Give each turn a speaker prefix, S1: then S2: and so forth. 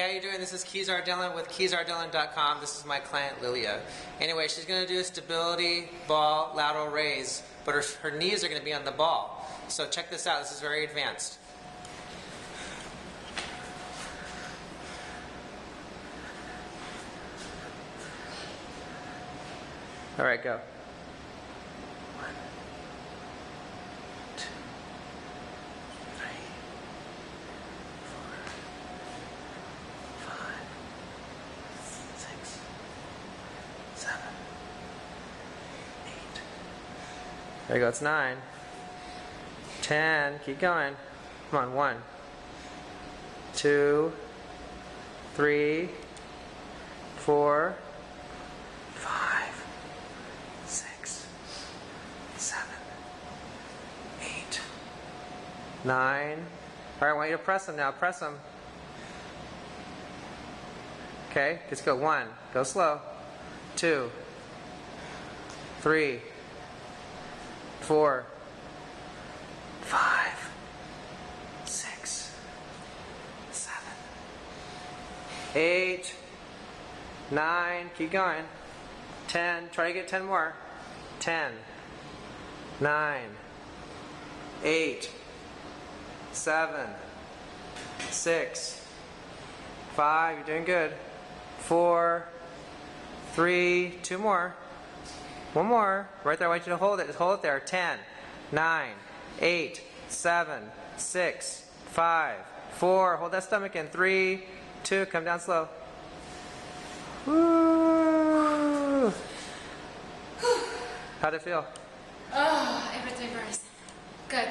S1: how you doing? This is Kisar Dhillon with KisarDhillon.com. This is my client Lilia. Anyway, she's going to do a stability ball lateral raise, but her, her knees are going to be on the ball. So check this out. This is very advanced. All right, go. One, two, three, four, five, six, seven, eight. There you go. It's nine. Ten. Keep going. Come on. One, two, three, four, five, six, seven, eight, nine. All right, I want you to press them now. Press them. Okay, let's go. One, go slow. Two, three, four, five, six, seven, eight, nine. Keep going. Ten. Try to get ten more. Ten, nine, eight, seven, six, five. You're doing good. Four, three, two more. One more. Right there. I want you to hold it. Just hold it there. Ten, nine, eight, seven, six, five, four. Hold that stomach in. Three, two. Come down slow. Woo. How'd it feel?
S2: Oh, everything burns. Good.